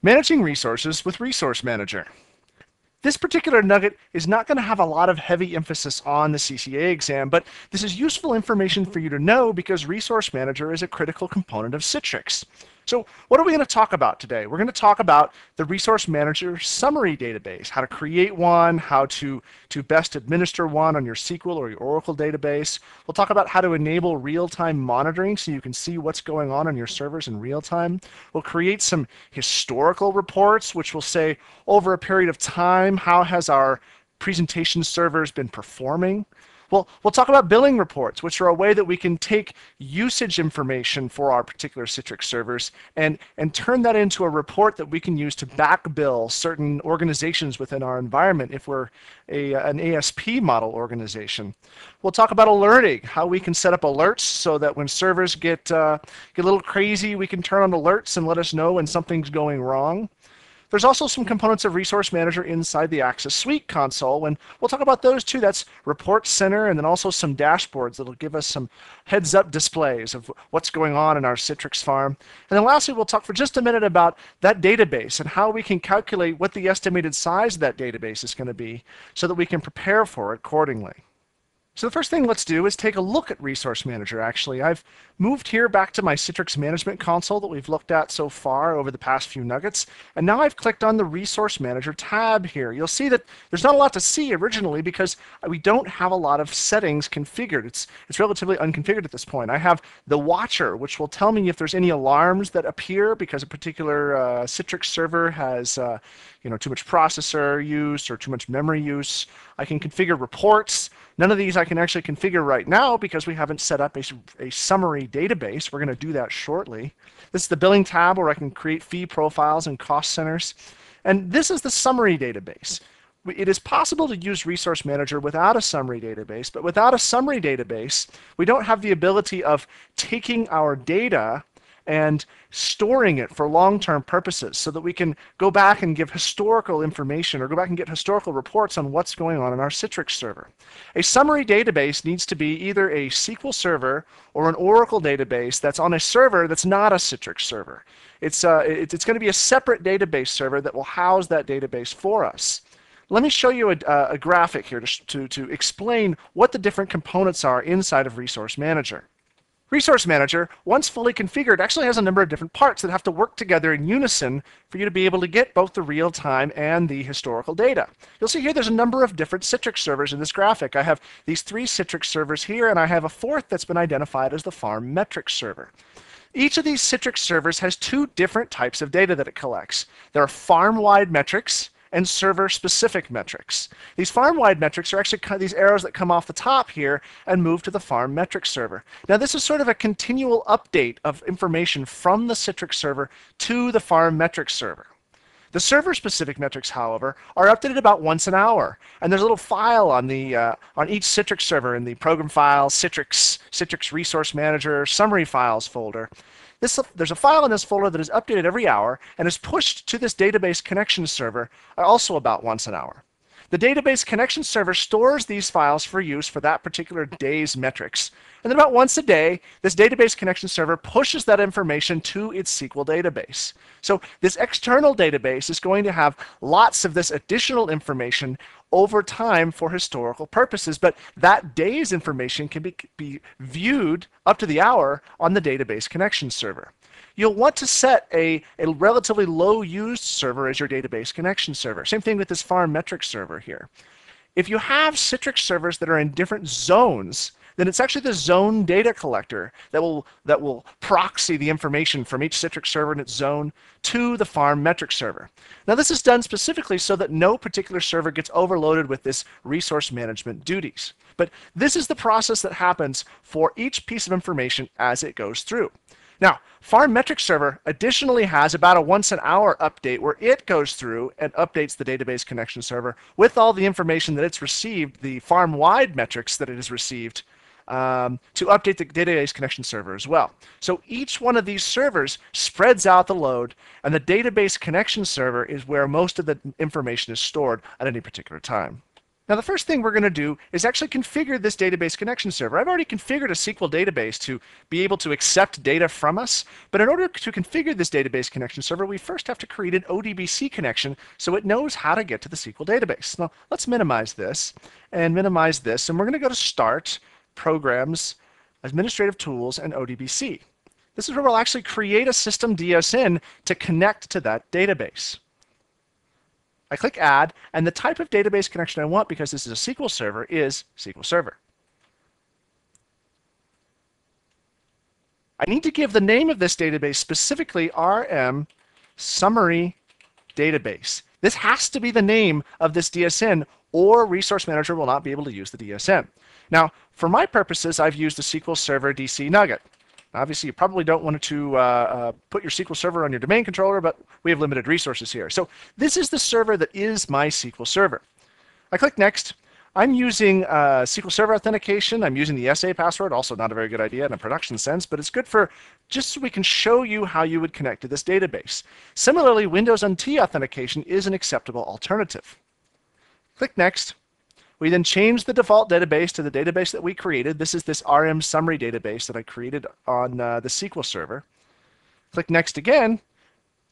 Managing resources with Resource Manager. This particular nugget is not going to have a lot of heavy emphasis on the CCA exam, but this is useful information for you to know because Resource Manager is a critical component of Citrix. So what are we going to talk about today? We're going to talk about the Resource Manager Summary Database, how to create one, how to, to best administer one on your SQL or your Oracle database. We'll talk about how to enable real-time monitoring so you can see what's going on on your servers in real time. We'll create some historical reports, which will say over a period of time, how has our presentation servers been performing? Well, we'll talk about billing reports, which are a way that we can take usage information for our particular Citrix servers and, and turn that into a report that we can use to back bill certain organizations within our environment if we're a, an ASP model organization. We'll talk about alerting, how we can set up alerts so that when servers get, uh, get a little crazy, we can turn on alerts and let us know when something's going wrong. There's also some components of Resource Manager inside the Access Suite console, and we'll talk about those too. That's Report Center, and then also some dashboards that'll give us some heads-up displays of what's going on in our Citrix farm. And then lastly, we'll talk for just a minute about that database and how we can calculate what the estimated size of that database is going to be so that we can prepare for it accordingly. So the first thing let's do is take a look at Resource Manager actually. I've moved here back to my Citrix Management Console that we've looked at so far over the past few nuggets, and now I've clicked on the Resource Manager tab here. You'll see that there's not a lot to see originally because we don't have a lot of settings configured. It's, it's relatively unconfigured at this point. I have the Watcher, which will tell me if there's any alarms that appear because a particular uh, Citrix server has uh, you know, too much processor use or too much memory use. I can configure reports. None of these I can actually configure right now because we haven't set up a, a summary database. We're going to do that shortly. This is the billing tab where I can create fee profiles and cost centers. And this is the summary database. It is possible to use Resource Manager without a summary database, but without a summary database, we don't have the ability of taking our data and storing it for long-term purposes so that we can go back and give historical information or go back and get historical reports on what's going on in our Citrix server. A summary database needs to be either a SQL server or an Oracle database that's on a server that's not a Citrix server. It's, uh, it's, going to be a separate database server that will house that database for us. Let me show you a, a graphic here to, to, to explain what the different components are inside of Resource Manager. Resource Manager, once fully configured, actually has a number of different parts that have to work together in unison for you to be able to get both the real-time and the historical data. You'll see here there's a number of different Citrix servers in this graphic. I have these three Citrix servers here, and I have a fourth that's been identified as the Farm Metrics server. Each of these Citrix servers has two different types of data that it collects. There are farm-wide metrics, and server-specific metrics. These farm-wide metrics are actually kind of these arrows that come off the top here and move to the farm metrics server. Now this is sort of a continual update of information from the Citrix server to the farm metrics server. The server-specific metrics, however, are updated about once an hour, and there's a little file on the uh, on each Citrix server in the program files, Citrix, Citrix Resource Manager, Summary Files folder this, there's a file in this folder that is updated every hour and is pushed to this database connection server uh, also about once an hour. The database connection server stores these files for use for that particular day's metrics. And then about once a day, this database connection server pushes that information to its SQL database. So this external database is going to have lots of this additional information over time for historical purposes, but that day's information can be, be viewed up to the hour on the database connection server you'll want to set a, a relatively low used server as your database connection server. Same thing with this farm metrics server here. If you have Citrix servers that are in different zones, then it's actually the zone data collector that will that will proxy the information from each Citrix server in its zone to the farm metric server. Now this is done specifically so that no particular server gets overloaded with this resource management duties. But this is the process that happens for each piece of information as it goes through. Now, Farm Metrics Server additionally has about a once an hour update where it goes through and updates the database connection server with all the information that it's received, the farm-wide metrics that it has received, um, to update the database connection server as well. So each one of these servers spreads out the load, and the database connection server is where most of the information is stored at any particular time. Now the first thing we're going to do is actually configure this database connection server. I've already configured a SQL database to be able to accept data from us, but in order to configure this database connection server, we first have to create an ODBC connection so it knows how to get to the SQL database. Now let's minimize this and minimize this, and we're going to go to Start, Programs, Administrative Tools, and ODBC. This is where we'll actually create a system DSN to connect to that database. I click Add, and the type of database connection I want, because this is a SQL Server, is SQL Server. I need to give the name of this database specifically RM Summary Database. This has to be the name of this DSN, or Resource Manager will not be able to use the DSN. Now, for my purposes, I've used the SQL Server DC Nugget. Obviously, you probably don't want to uh, uh, put your SQL Server on your domain controller, but we have limited resources here. So this is the server that is my SQL Server. I click Next. I'm using uh, SQL Server authentication. I'm using the SA password, also not a very good idea in a production sense, but it's good for just so we can show you how you would connect to this database. Similarly, Windows NT authentication is an acceptable alternative. Click Next. We then change the default database to the database that we created. This is this RM summary database that I created on uh, the SQL Server. Click Next again,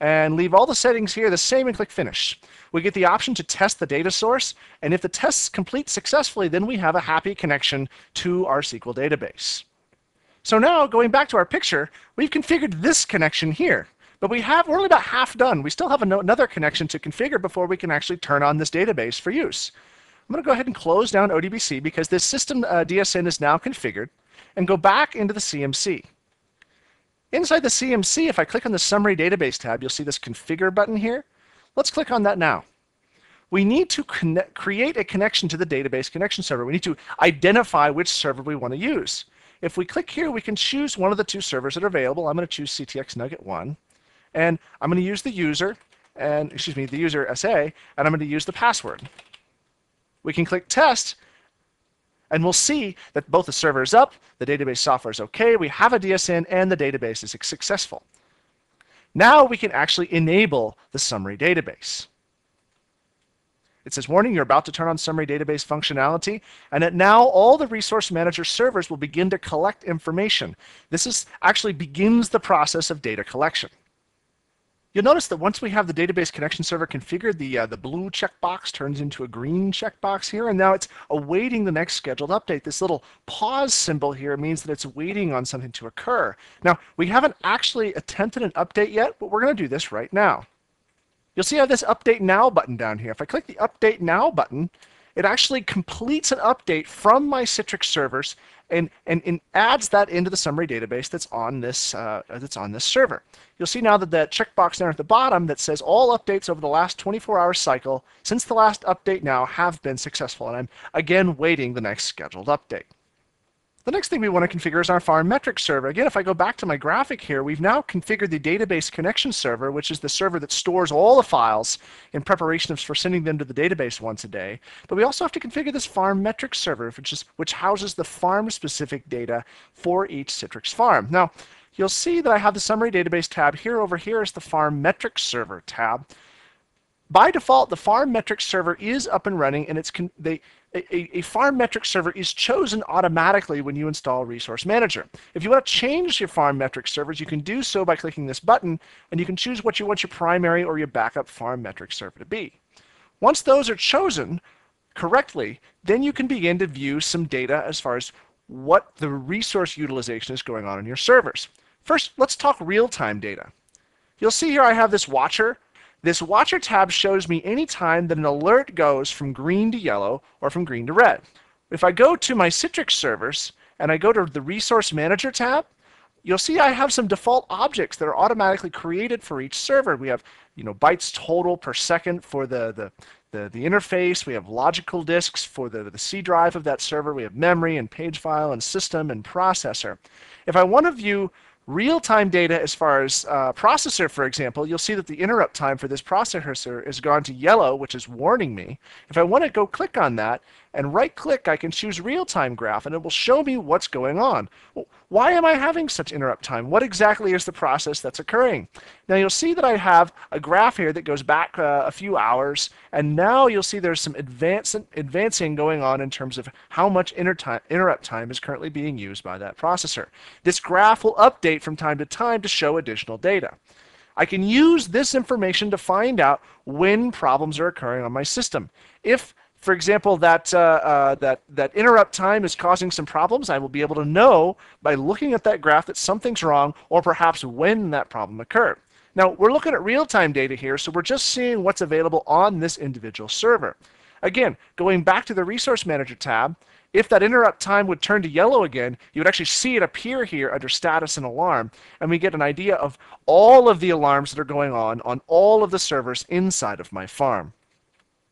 and leave all the settings here the same and click Finish. We get the option to test the data source, and if the tests complete successfully, then we have a happy connection to our SQL database. So now, going back to our picture, we've configured this connection here. But we have, we're only about half done. We still have another connection to configure before we can actually turn on this database for use. I'm going to go ahead and close down ODBC because this system uh, DSN is now configured and go back into the CMC. Inside the CMC, if I click on the Summary Database tab, you'll see this Configure button here. Let's click on that now. We need to connect, create a connection to the database connection server. We need to identify which server we want to use. If we click here, we can choose one of the two servers that are available. I'm going to choose CTX Nugget 1. And I'm going to use the user, and excuse me, the user SA, and I'm going to use the password. We can click test and we'll see that both the server is up, the database software is okay, we have a DSN, and the database is successful. Now we can actually enable the summary database. It says, warning, you're about to turn on summary database functionality, and that now all the resource manager servers will begin to collect information. This is actually begins the process of data collection. You'll notice that once we have the database connection server configured, the, uh, the blue checkbox turns into a green checkbox here, and now it's awaiting the next scheduled update. This little pause symbol here means that it's waiting on something to occur. Now, we haven't actually attempted an update yet, but we're going to do this right now. You'll see I have this Update Now button down here. If I click the Update Now button, it actually completes an update from my Citrix servers and, and, and adds that into the summary database that's on this uh, that's on this server. You'll see now that that checkbox there at the bottom that says all updates over the last 24-hour cycle since the last update now have been successful, and I'm again waiting the next scheduled update. The next thing we want to configure is our farm metrics server. Again, if I go back to my graphic here, we've now configured the database connection server, which is the server that stores all the files in preparation for sending them to the database once a day. But we also have to configure this farm metrics server, which, is, which houses the farm-specific data for each Citrix farm. Now, you'll see that I have the summary database tab here. Over here is the farm metrics server tab. By default, the farm metrics server is up and running, and it's they, a, a, farm metrics server is chosen automatically when you install Resource Manager. If you want to change your farm metrics servers, you can do so by clicking this button, and you can choose what you want your primary or your backup farm metrics server to be. Once those are chosen correctly, then you can begin to view some data as far as what the resource utilization is going on in your servers. First, let's talk real-time data. You'll see here I have this watcher this Watcher tab shows me any time that an alert goes from green to yellow or from green to red. If I go to my Citrix servers and I go to the Resource Manager tab, you'll see I have some default objects that are automatically created for each server. We have, you know, bytes total per second for the, the, the, the interface. We have logical disks for the, the C drive of that server. We have memory and page file and system and processor. If I want to view real-time data as far as uh, processor, for example, you'll see that the interrupt time for this processor has gone to yellow, which is warning me. If I want to go click on that and right-click, I can choose real-time graph, and it will show me what's going on. Well, why am I having such interrupt time? What exactly is the process that's occurring? Now you'll see that I have a graph here that goes back uh, a few hours, and now you'll see there's some advance, advancing going on in terms of how much interrupt time is currently being used by that processor. This graph will update from time to time to show additional data. I can use this information to find out when problems are occurring on my system. If for example, that, uh, uh, that, that interrupt time is causing some problems, I will be able to know by looking at that graph that something's wrong or perhaps when that problem occurred. Now, we're looking at real-time data here, so we're just seeing what's available on this individual server. Again, going back to the Resource Manager tab, if that interrupt time would turn to yellow again, you would actually see it appear here under status and alarm, and we get an idea of all of the alarms that are going on on all of the servers inside of my farm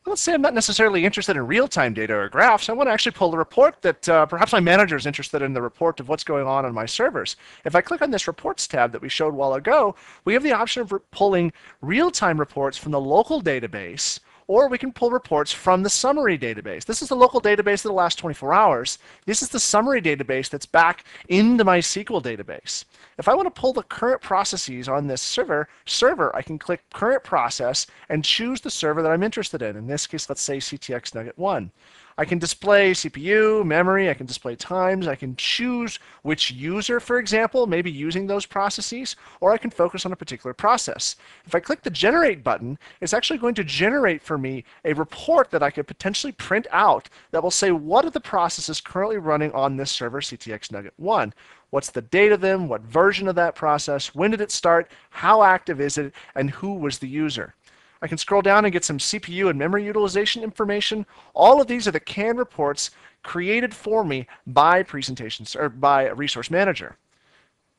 let's say I'm not necessarily interested in real-time data or graphs. I want to actually pull a report that uh, perhaps my manager is interested in the report of what's going on on my servers. If I click on this reports tab that we showed a while ago, we have the option of pulling real-time reports from the local database or we can pull reports from the summary database. This is the local database of the last 24 hours. This is the summary database that's back into my SQL database. If I want to pull the current processes on this server, server, I can click current process and choose the server that I'm interested in. In this case, let's say CTX Nugget 1. I can display CPU, memory, I can display times, I can choose which user, for example, may be using those processes, or I can focus on a particular process. If I click the generate button, it's actually going to generate for me a report that I could potentially print out that will say what are the processes currently running on this server CTX Nugget 1. What's the date of them, what version of that process, when did it start, how active is it, and who was the user. I can scroll down and get some CPU and memory utilization information. All of these are the CAN reports created for me by presentations or by a Resource Manager.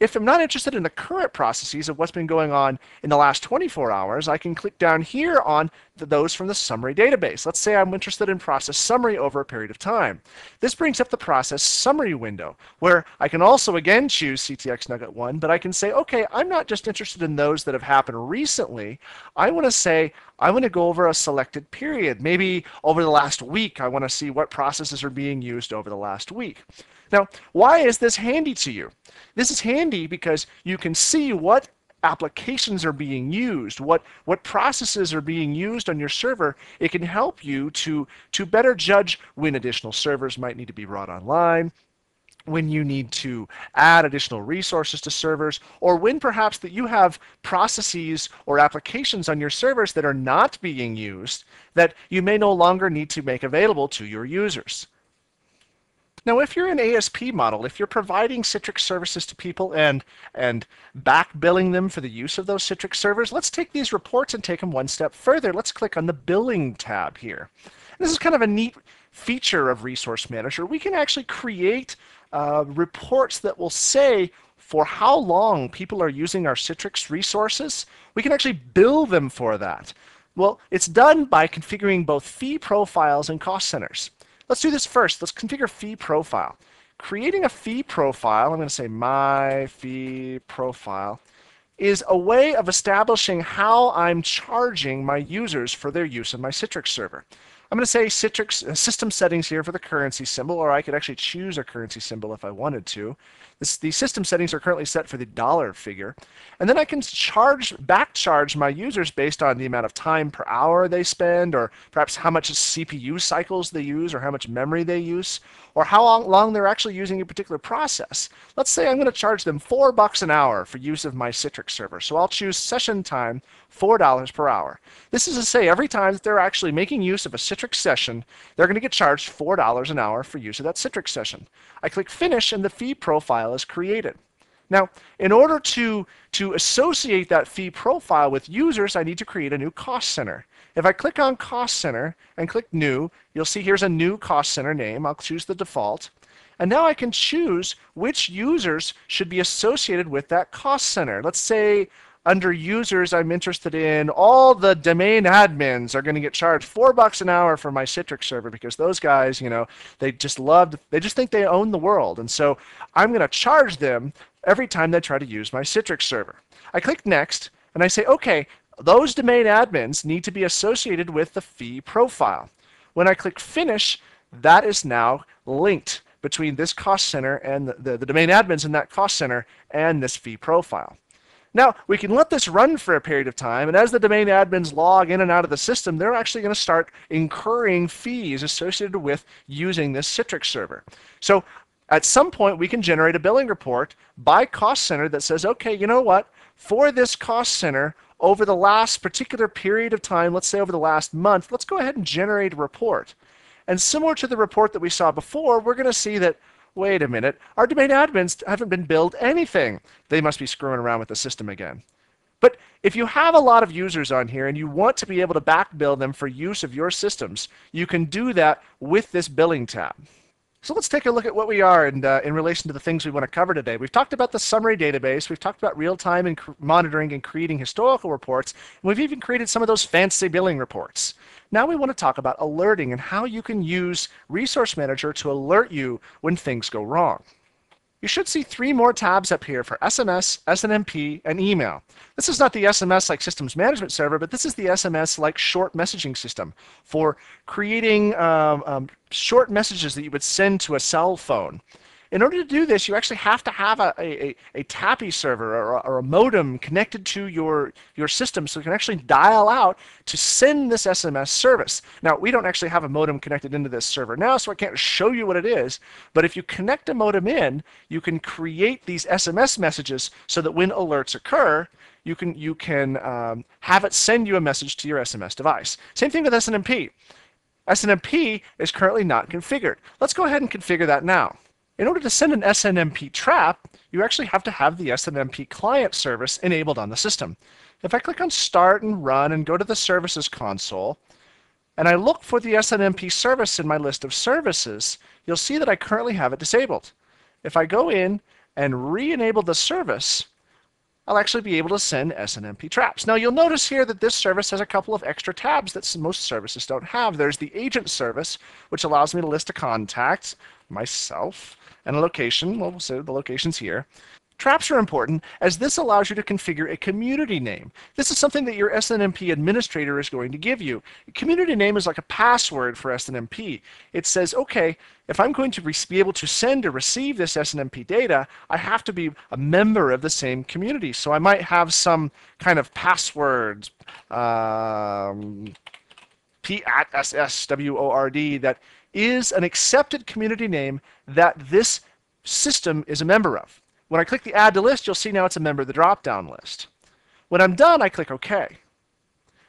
If I'm not interested in the current processes of what's been going on in the last 24 hours, I can click down here on the, those from the summary database. Let's say I'm interested in process summary over a period of time. This brings up the process summary window, where I can also again choose CTX Nugget 1, but I can say, okay, I'm not just interested in those that have happened recently. I want to say, I want to go over a selected period. Maybe over the last week, I want to see what processes are being used over the last week. Now, why is this handy to you? This is handy because you can see what applications are being used, what, what processes are being used on your server, it can help you to, to better judge when additional servers might need to be brought online, when you need to add additional resources to servers, or when perhaps that you have processes or applications on your servers that are not being used that you may no longer need to make available to your users. Now, if you're an ASP model, if you're providing Citrix services to people and, and back billing them for the use of those Citrix servers, let's take these reports and take them one step further. Let's click on the Billing tab here. This is kind of a neat feature of Resource Manager. We can actually create uh, reports that will say for how long people are using our Citrix resources. We can actually bill them for that. Well, it's done by configuring both fee profiles and cost centers. Let's do this first. Let's configure fee profile. Creating a fee profile, I'm going to say my fee profile, is a way of establishing how I'm charging my users for their use of my Citrix server. I'm going to say Citrix uh, system settings here for the currency symbol, or I could actually choose a currency symbol if I wanted to. This, the system settings are currently set for the dollar figure. And then I can charge, back charge my users based on the amount of time per hour they spend, or perhaps how much CPU cycles they use, or how much memory they use, or how long, long they're actually using a particular process. Let's say I'm going to charge them four bucks an hour for use of my Citrix server. So I'll choose session time, $4 per hour. This is to say every time that they're actually making use of a Citrix session, they're going to get charged $4 an hour for use of that Citrix session. I click Finish and the fee profile is created. Now, in order to, to associate that fee profile with users, I need to create a new cost center. If I click on Cost Center and click New, you'll see here's a new cost center name. I'll choose the default. And now I can choose which users should be associated with that cost center. Let's say under users, I'm interested in all the domain admins are going to get charged four bucks an hour for my Citrix server because those guys, you know, they just love, they just think they own the world. And so I'm going to charge them every time they try to use my Citrix server. I click next and I say, okay, those domain admins need to be associated with the fee profile. When I click finish, that is now linked between this cost center and the, the, the domain admins in that cost center and this fee profile. Now, we can let this run for a period of time, and as the domain admins log in and out of the system, they're actually going to start incurring fees associated with using this Citrix server. So at some point, we can generate a billing report by cost center that says, okay, you know what? For this cost center, over the last particular period of time, let's say over the last month, let's go ahead and generate a report. And similar to the report that we saw before, we're going to see that wait a minute, our domain admins haven't been billed anything. They must be screwing around with the system again. But if you have a lot of users on here and you want to be able to back bill them for use of your systems, you can do that with this billing tab. So let's take a look at what we are and, uh, in relation to the things we want to cover today. We've talked about the summary database. We've talked about real-time and monitoring and creating historical reports. And we've even created some of those fancy billing reports. Now we want to talk about alerting and how you can use Resource Manager to alert you when things go wrong. You should see three more tabs up here for SMS, SNMP, and email. This is not the SMS like systems management server, but this is the SMS like short messaging system for creating um, um, short messages that you would send to a cell phone. In order to do this, you actually have to have a, a, a TAPI server or a, or a, modem connected to your, your system so you can actually dial out to send this SMS service. Now, we don't actually have a modem connected into this server now, so I can't show you what it is, but if you connect a modem in, you can create these SMS messages so that when alerts occur, you can, you can um, have it send you a message to your SMS device. Same thing with SNMP. SNMP is currently not configured. Let's go ahead and configure that now. In order to send an SNMP trap, you actually have to have the SNMP client service enabled on the system. If I click on Start and Run and go to the Services console, and I look for the SNMP service in my list of services, you'll see that I currently have it disabled. If I go in and re-enable the service, I'll actually be able to send SNMP traps. Now you'll notice here that this service has a couple of extra tabs that most services don't have. There's the agent service, which allows me to list a contact, myself, and a location. Well, we'll say the location's here. Traps are important as this allows you to configure a community name. This is something that your SNMP administrator is going to give you. A community name is like a password for SNMP. It says, okay, if I'm going to be able to send or receive this SNMP data, I have to be a member of the same community. So I might have some kind of password, um, P at SSWORD, that is an accepted community name that this system is a member of. When I click the Add to List, you'll see now it's a member of the drop-down list. When I'm done, I click OK.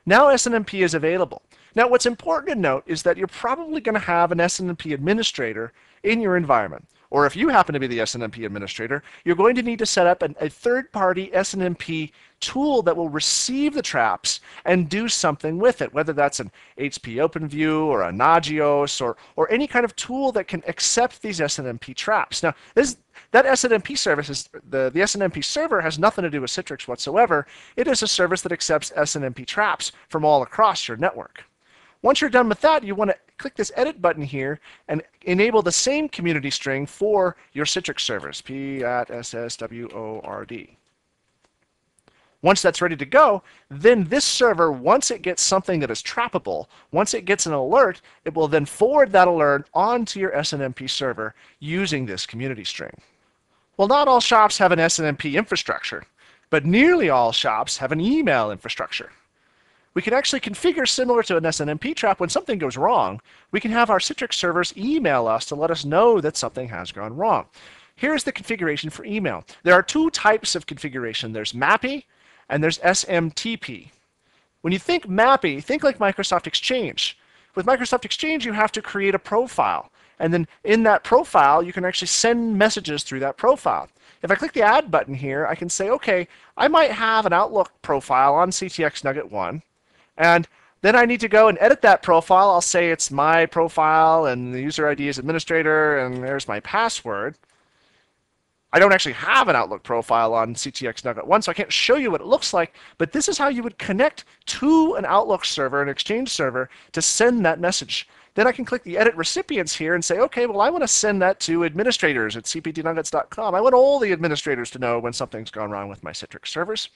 Now SNMP is available. Now what's important to note is that you're probably going to have an SNMP administrator in your environment. Or if you happen to be the SNMP administrator, you're going to need to set up an, a third-party SNMP tool that will receive the traps and do something with it, whether that's an HP OpenView or a Nagios or, or any kind of tool that can accept these SNMP traps. Now, this, that SNMP service is the, the SNMP server has nothing to do with Citrix whatsoever. It is a service that accepts SNMP traps from all across your network. Once you're done with that, you want to click this edit button here and enable the same community string for your Citrix servers, p at ssword. Once that's ready to go, then this server, once it gets something that is trappable, once it gets an alert, it will then forward that alert onto your SNMP server using this community string. Well, not all shops have an SNMP infrastructure, but nearly all shops have an email infrastructure. We can actually configure similar to an SNMP trap when something goes wrong. We can have our Citrix servers email us to let us know that something has gone wrong. Here's the configuration for email. There are two types of configuration. There's MAPI and there's SMTP. When you think MAPI, think like Microsoft Exchange. With Microsoft Exchange, you have to create a profile. And then in that profile, you can actually send messages through that profile. If I click the Add button here, I can say, okay, I might have an Outlook profile on CTX Nugget 1. And then I need to go and edit that profile. I'll say it's my profile and the user ID is administrator and there's my password. I don't actually have an Outlook profile on CTX Nugget 1, so I can't show you what it looks like, but this is how you would connect to an Outlook server, an Exchange server, to send that message. Then I can click the Edit Recipients here and say, okay, well, I want to send that to administrators at cbtnuggets.com. I want all the administrators to know when something's gone wrong with my Citrix servers.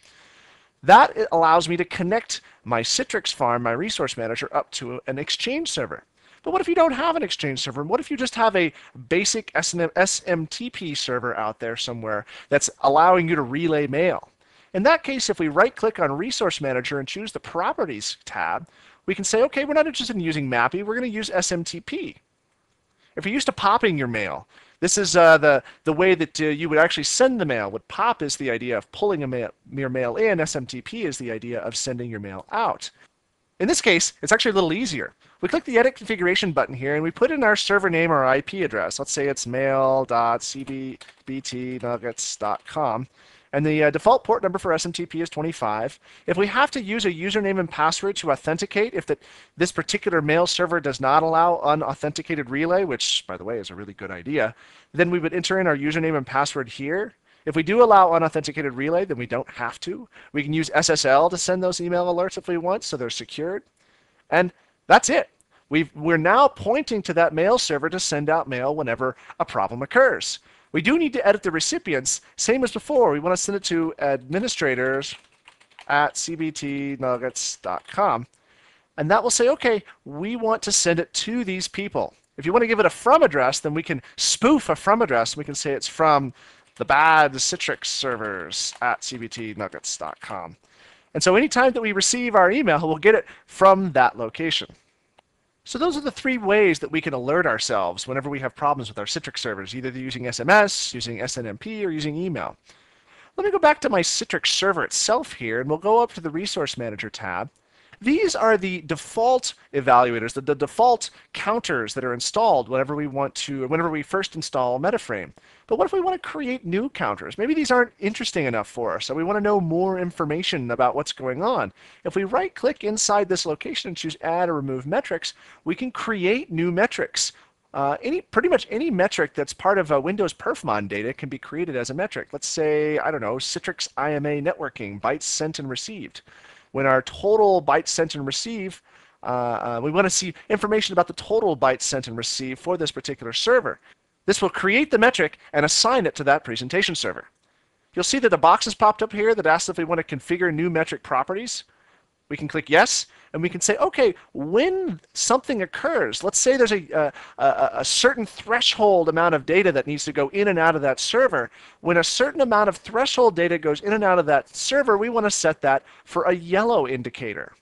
That allows me to connect my Citrix farm, my resource manager, up to an Exchange server. But what if you don't have an Exchange server? What if you just have a basic SMTP server out there somewhere that's allowing you to relay mail? In that case, if we right click on Resource Manager and choose the Properties tab, we can say, okay, we're not interested in using MAPI, we're going to use SMTP. If you're used to popping your mail, this is uh, the, the way that uh, you would actually send the mail. What POP is the idea of pulling a mail, your mail in, SMTP is the idea of sending your mail out. In this case, it's actually a little easier. We click the Edit Configuration button here, and we put in our server name or IP address. Let's say it's mail.cbtnuggets.com. And the uh, default port number for SMTP is 25. If we have to use a username and password to authenticate, if that this particular mail server does not allow unauthenticated relay, which, by the way, is a really good idea, then we would enter in our username and password here. If we do allow unauthenticated relay, then we don't have to. We can use SSL to send those email alerts if we want, so they're secured. And that's it. we are now pointing to that mail server to send out mail whenever a problem occurs. We do need to edit the recipients, same as before. We want to send it to administrators at cbtnuggets.com. And that will say, okay, we want to send it to these people. If you want to give it a from address, then we can spoof a from address. We can say it's from the bad Citrix servers at cbtnuggets.com. And so anytime that we receive our email, we'll get it from that location. So those are the three ways that we can alert ourselves whenever we have problems with our Citrix servers, either using SMS, using SNMP, or using email. Let me go back to my Citrix server itself here, and we'll go up to the Resource Manager tab. These are the default evaluators, the, the default counters that are installed whenever we want to, whenever we first install MetaFrame. But what if we want to create new counters? Maybe these aren't interesting enough for us, so we want to know more information about what's going on. If we right click inside this location and choose add or remove metrics, we can create new metrics. Uh, any pretty much any metric that's part of a Windows Perfmon data can be created as a metric. Let's say I don't know Citrix IMA networking bytes sent and received when our total bytes sent and received, uh, uh, we want to see information about the total bytes sent and received for this particular server. This will create the metric and assign it to that presentation server. You'll see that the box has popped up here that asks if we want to configure new metric properties. We can click yes, and we can say, okay, when something occurs, let's say there's uh, a, a, a, certain threshold amount of data that needs to go in and out of that server. When a certain amount of threshold data goes in and out of that server, we want to set that for a yellow indicator.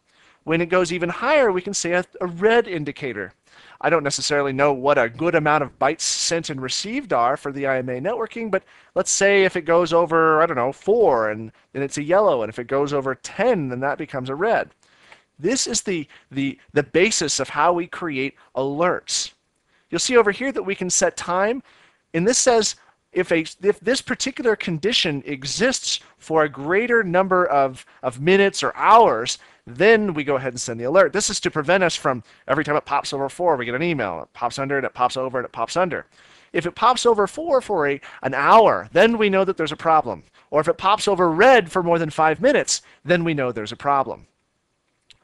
When it goes even higher, we can say a, a red indicator. I don't necessarily know what a good amount of bytes sent and received are for the IMA networking, but let's say if it goes over, I don't know, 4 and, then it's a yellow, and if it goes over 10, then that becomes a red. This is the, the, the basis of how we create alerts. You'll see over here that we can set time, and this says if, a, if this particular condition exists for a greater number of, of minutes or hours, then we go ahead and send the alert. This is to prevent us from every time it pops over 4, we get an email. It pops under and it pops over and it pops under. If it pops over 4 for a, an hour, then we know that there's a problem. Or if it pops over red for more than 5 minutes, then we know there's a problem.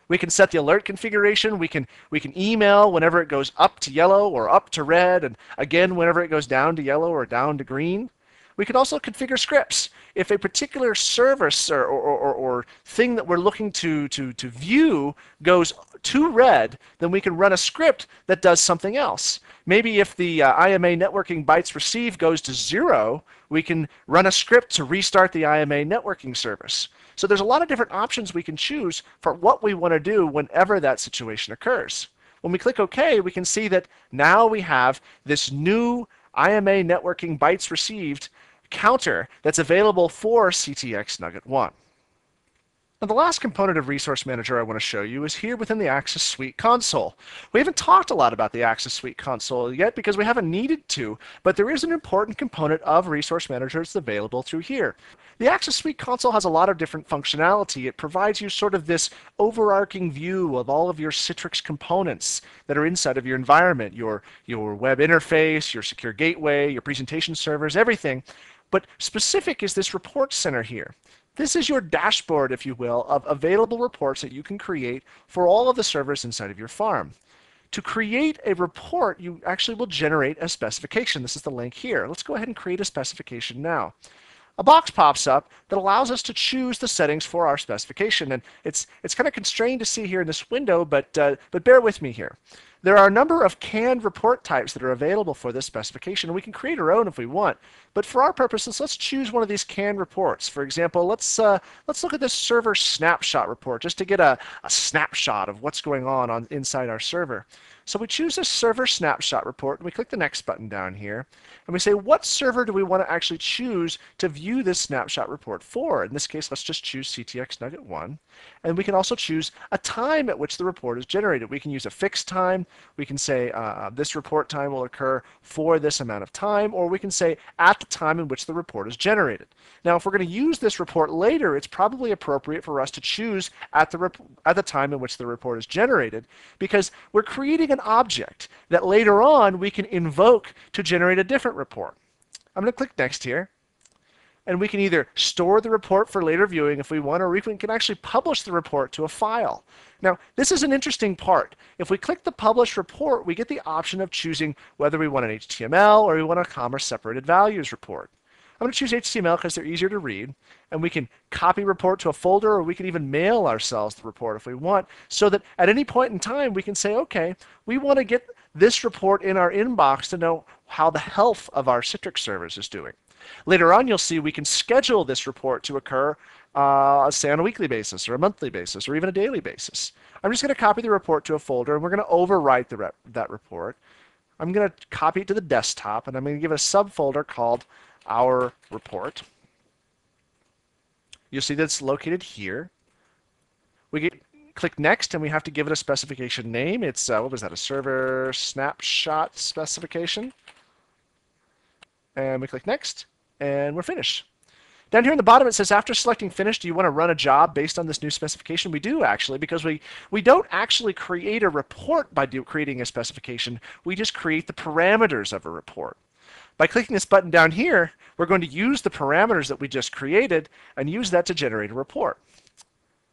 We can set the alert configuration. We can we can email whenever it goes up to yellow or up to red, and again whenever it goes down to yellow or down to green. We can also configure scripts. If a particular service or, or, or, or, thing that we're looking to, to, to view goes to red, then we can run a script that does something else. Maybe if the uh, IMA networking bytes received goes to zero, we can run a script to restart the IMA networking service. So there's a lot of different options we can choose for what we want to do whenever that situation occurs. When we click OK, we can see that now we have this new IMA networking bytes received counter that's available for CTX Nugget 1. Now the last component of Resource Manager I want to show you is here within the Access Suite console. We haven't talked a lot about the Access Suite console yet because we haven't needed to, but there is an important component of Resource Manager that's available through here. The Access Suite console has a lot of different functionality. It provides you sort of this overarching view of all of your Citrix components that are inside of your environment, your, your web interface, your secure gateway, your presentation servers, everything. But specific is this report center here. This is your dashboard, if you will, of available reports that you can create for all of the servers inside of your farm. To create a report, you actually will generate a specification. This is the link here. Let's go ahead and create a specification now. A box pops up that allows us to choose the settings for our specification. And it's, it's kind of constrained to see here in this window, but, uh, but bear with me here. There are a number of canned report types that are available for this specification, and we can create our own if we want. But for our purposes, let's choose one of these canned reports. For example, let's uh, let's look at this server snapshot report just to get a, a snapshot of what's going on, on inside our server. So we choose a server snapshot report and we click the next button down here and we say what server do we want to actually choose to view this snapshot report for. In this case let's just choose CTX Nugget 1 and we can also choose a time at which the report is generated. We can use a fixed time, we can say uh, this report time will occur for this amount of time or we can say at the time in which the report is generated. Now if we're going to use this report later it's probably appropriate for us to choose at the, at the time in which the report is generated because we're creating an object that later on we can invoke to generate a different report. I'm going to click next here. And we can either store the report for later viewing if we want, or we can actually publish the report to a file. Now, this is an interesting part. If we click the Publish Report, we get the option of choosing whether we want an HTML or we want a comma separated values report. I'm going to choose HTML because they're easier to read. And we can copy report to a folder or we can even mail ourselves the report if we want so that at any point in time we can say, okay, we want to get this report in our inbox to know how the health of our Citrix servers is doing. Later on, you'll see we can schedule this report to occur, uh, say, on a weekly basis or a monthly basis or even a daily basis. I'm just going to copy the report to a folder and we're going to overwrite rep that report. I'm going to copy it to the desktop and I'm going to give it a subfolder called our report. You'll see that it's located here. We get click next and we have to give it a specification name. It's, uh, what was that, a server snapshot specification. And we click next and we're finished. Down here in the bottom it says after selecting finish do you want to run a job based on this new specification? We do actually because we, we don't actually create a report by do, creating a specification. We just create the parameters of a report. By clicking this button down here, we're going to use the parameters that we just created and use that to generate a report.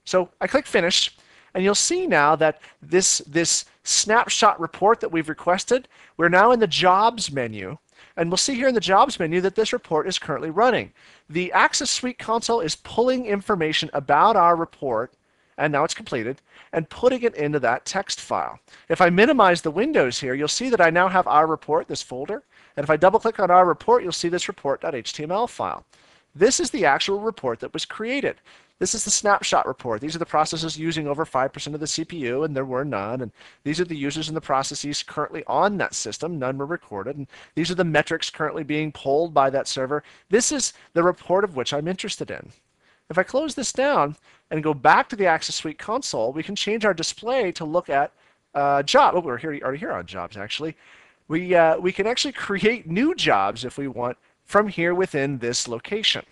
So I click Finish, and you'll see now that this, this snapshot report that we've requested, we're now in the Jobs menu, and we'll see here in the Jobs menu that this report is currently running. The Access Suite console is pulling information about our report, and now it's completed, and putting it into that text file. If I minimize the windows here, you'll see that I now have our report, this folder, and if I double click on our report, you'll see this report.html file. This is the actual report that was created. This is the snapshot report. These are the processes using over 5% of the CPU, and there were none. And these are the users and the processes currently on that system. None were recorded. And these are the metrics currently being pulled by that server. This is the report of which I'm interested in. If I close this down and go back to the Access Suite console, we can change our display to look at uh, job. Oh, we're here, already here on jobs, actually we, uh, we can actually create new jobs if we want from here within this location.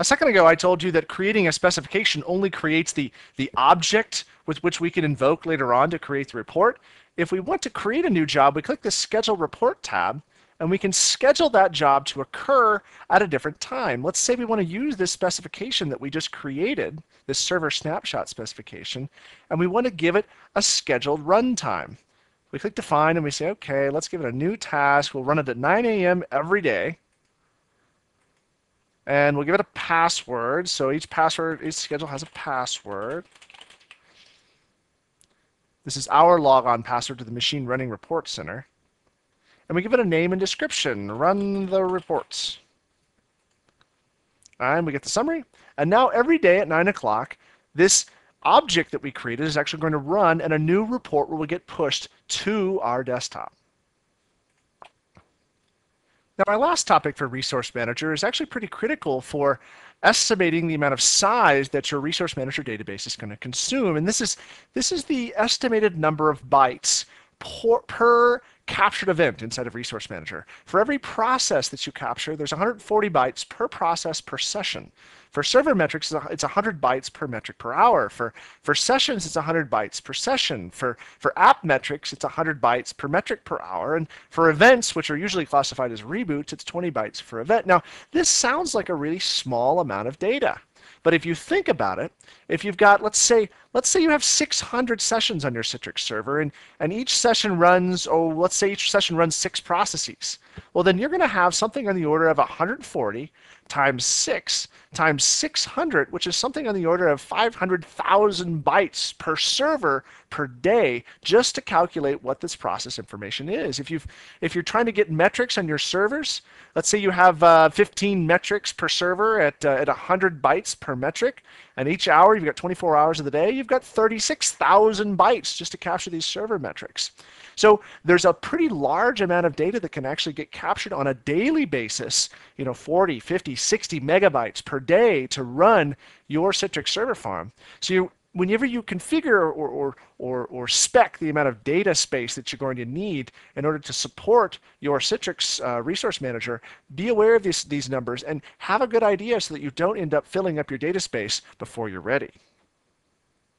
A second ago, I told you that creating a specification only creates the, the object with which we can invoke later on to create the report. If we want to create a new job, we click the Schedule Report tab, and we can schedule that job to occur at a different time. Let's say we want to use this specification that we just created, this server snapshot specification, and we want to give it a scheduled runtime. We click define and we say, okay, let's give it a new task. We'll run it at 9 a.m. every day. And we'll give it a password. So each password, each schedule has a password. This is our logon password to the machine running report center. And we give it a name and description. Run the reports. And we get the summary. And now every day at 9 o'clock, this object that we created is actually going to run and a new report will get pushed to our desktop. Now, my last topic for Resource Manager is actually pretty critical for estimating the amount of size that your Resource Manager database is going to consume. And this is, this is the estimated number of bytes per, per captured event inside of Resource Manager. For every process that you capture, there's 140 bytes per process per session. For server metrics, it's 100 bytes per metric per hour. For, for sessions, it's 100 bytes per session. For, for app metrics, it's 100 bytes per metric per hour. And for events, which are usually classified as reboots, it's 20 bytes per event. Now, this sounds like a really small amount of data. But if you think about it, if you've got, let's say, let's say you have 600 sessions on your Citrix server, and, and each session runs, oh, let's say each session runs six processes. Well, then you're going to have something on the order of 140 times 6 times 600, which is something on the order of 500,000 bytes per server per day, just to calculate what this process information is. If, you've, if you're trying to get metrics on your servers, let's say you have uh, 15 metrics per server at, uh, at 100 bytes per metric, and each hour you've got 24 hours of the day, you've got 36,000 bytes just to capture these server metrics. So there's a pretty large amount of data that can actually get captured on a daily basis, you know, 40, 50, 60 megabytes per day to run your Citrix server farm. So you, whenever you configure or, or, or, or, spec the amount of data space that you're going to need in order to support your Citrix uh, resource manager, be aware of these, these numbers and have a good idea so that you don't end up filling up your data space before you're ready.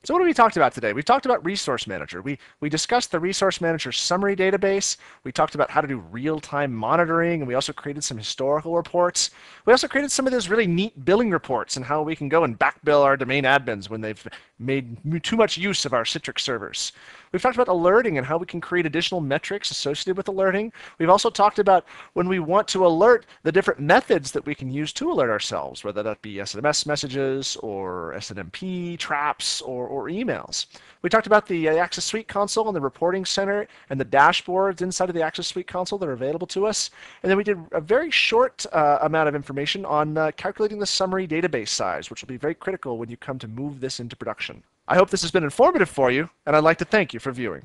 So what have we talked about today? We've talked about Resource Manager. We, we discussed the Resource Manager summary database. We talked about how to do real-time monitoring, and we also created some historical reports. We also created some of those really neat billing reports and how we can go and backbill our domain admins when they've made too much use of our Citrix servers. We've talked about alerting and how we can create additional metrics associated with alerting. We've also talked about when we want to alert the different methods that we can use to alert ourselves, whether that be SMS messages or SNMP traps or, or emails. We talked about the uh, Access Suite console and the reporting center and the dashboards inside of the Access Suite console that are available to us. And then we did a very short uh, amount of information on uh, calculating the summary database size, which will be very critical when you come to move this into production. I hope this has been informative for you, and I'd like to thank you for viewing.